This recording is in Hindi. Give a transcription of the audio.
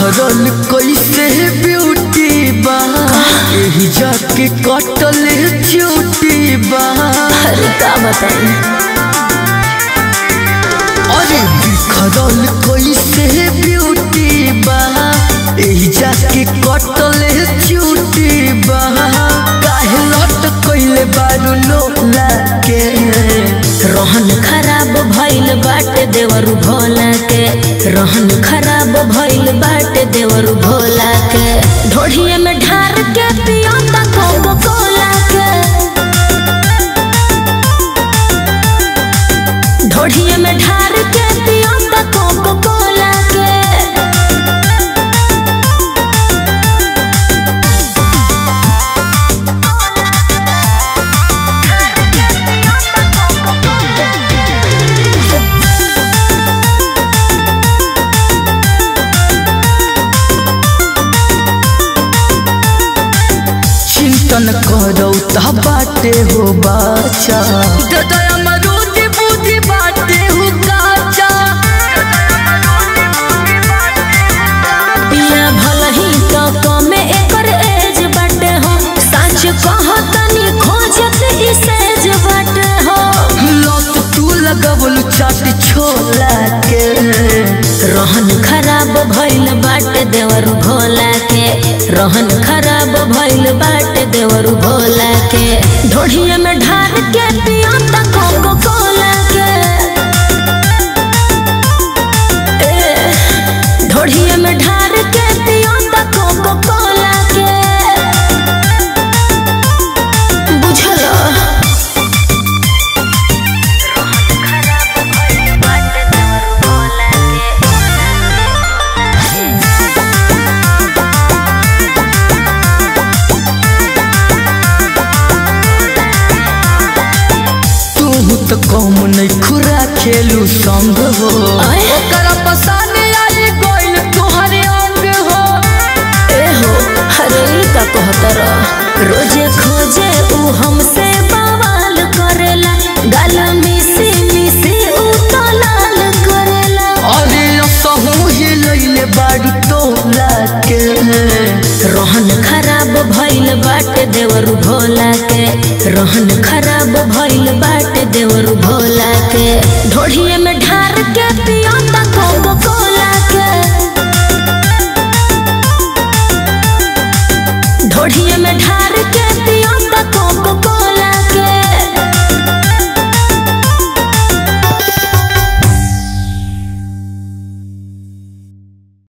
भरल कैसे ब्यूटी बा। जाके कटल चूटी बा। अरे का कैसे ब्यूटी बा। यही जाके कटल चूटी बा। भइल बाटे देवर भोला के रहन खराब भइल बाटे देवर भोला के ढोढ़िए में ढार के पियो ता कोको कोला के ढोढ़िए में ढार के चिंतन करो बाटे हो बाचा। दादा अमरूद बुद्धि बाटे हो काचा। पिया भलही तो कमे एकर एज बाटे हो। सच कह तनी खोजत ई बाटे हो। लत तू लगवल चाट छोला। बाटे देवर भोला के रोहन खराब भइल बाटे देवर भोला के ढोढ़िया में ढार के पिया तक कोको कोला के ढोढ़िया में कम नहीं खुरा खेलू संग हो ओकरा पसंद आई गोइल तोहरे अंग हो। ए हो अरे का कहतर। रोज़े खोजे ऊ हमसे बवाल करेला। गाल मिसी मिसी ऊ तो लाल करेला। अरे असहू ही लइले बाड़ी बाटे देवरु भोला के रहन खराब भइल बाटे देवरु भोला के ढोढ़िए में ढार के पियो ता कोको कोला के ढोढ़िए में ढार के